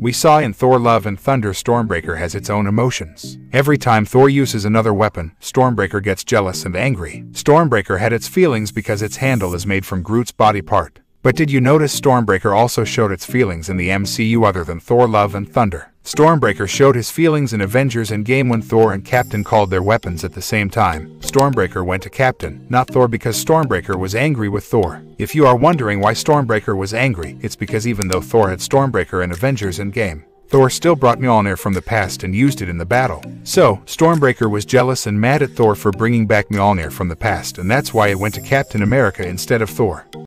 We saw in Thor Love and Thunder Stormbreaker has its own emotions. Every time Thor uses another weapon, Stormbreaker gets jealous and angry. Stormbreaker had its feelings because its handle is made from Groot's body part. But did you notice Stormbreaker also showed its feelings in the MCU other than Thor Love and Thunder? Stormbreaker showed his feelings in Avengers Endgame when Thor and Captain called their weapons at the same time. Stormbreaker went to Captain, not Thor because Stormbreaker was angry with Thor. If you are wondering why Stormbreaker was angry, it's because even though Thor had Stormbreaker in Avengers Endgame, Thor still brought Mjolnir from the past and used it in the battle. So, Stormbreaker was jealous and mad at Thor for bringing back Mjolnir from the past and that's why it went to Captain America instead of Thor.